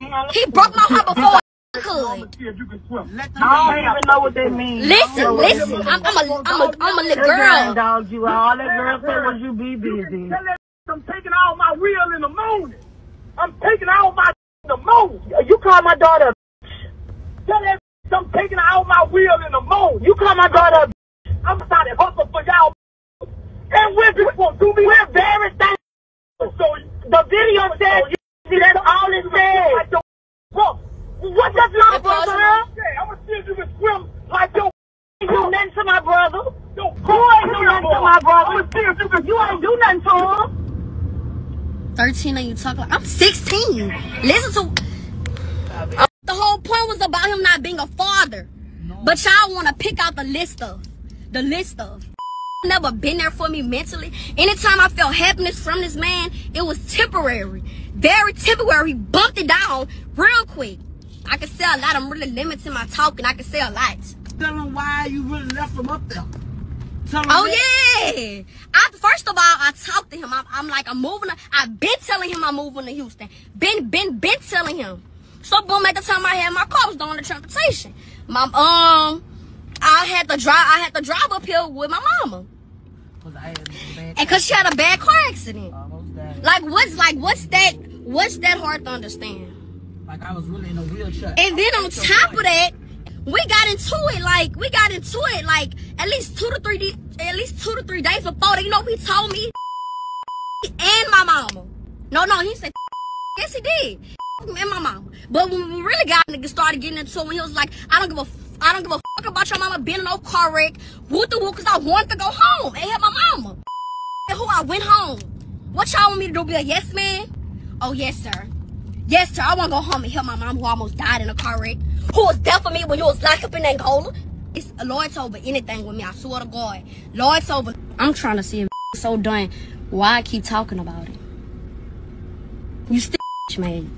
He broke my heart before I could. See if you can swim. Let them I don't even know what that means. Listen, listen. I'm, I'm a, I'm a, I'm a little girl. Dog, you all that girl said was you be busy. I'm taking all my wheel in the morning. I'm taking all my in the morning. You call my daughter. Tell that I'm taking all my wheel in the morning. You call my daughter. I'm trying to hustle for y'all. And we're just do me. We're very thankful. So The video says you see that's all it says. like your brother. What does little And brother? pause huh? Yeah, I'm gonna see if you can swim like your You nothing to my brother. your You ain't do nothing to my brother. I'm gonna see if you You ain't do nothing to him. 13 and you talk like I'm 16. Listen to the whole point was about him not being a father. But y'all want to pick out the list of the list of never been there for me mentally. Anytime I felt happiness from this man, it was temporary. Very temporary. He bumped it down real quick. I can say a lot. I'm really limiting my talking. I can say a lot. Tell them why you really left him up there. Tell them Oh that. yeah. I first of all, I talked to him. I'm, I'm like, I'm moving. To, I've been telling him I'm moving to Houston. Been, been, been telling him. So boom, at the time I had my car I was doing the transportation. My um, I had to drive. I had to drive up here with my mama, 'Cause I had and cause she had a bad car accident. Like what's like what's that? What's that hard to understand? Like I was really in a wheelchair. And then on top of that, we got into it like we got into it like at least two to three at least two to three days before that. You know, he told me and my mama. No, no, he said yes, he did. And my mama. But when we really got niggas started getting into it, when he was like, I don't give a I don't give a fuck about your mama being in no car wreck, whoop the whoop, cause I wanted to go home and help my mama. And who I went home. What y'all want me to do? Be a yes man? Oh yes, sir. Yes, sir. I want to go home and help my mom who almost died in a car wreck. Who was there for me when you was locked up in Angola. It's a Lord's over anything with me. I swear to God. Lord's over. I'm trying to see if so done. Why I keep talking about it? You still man.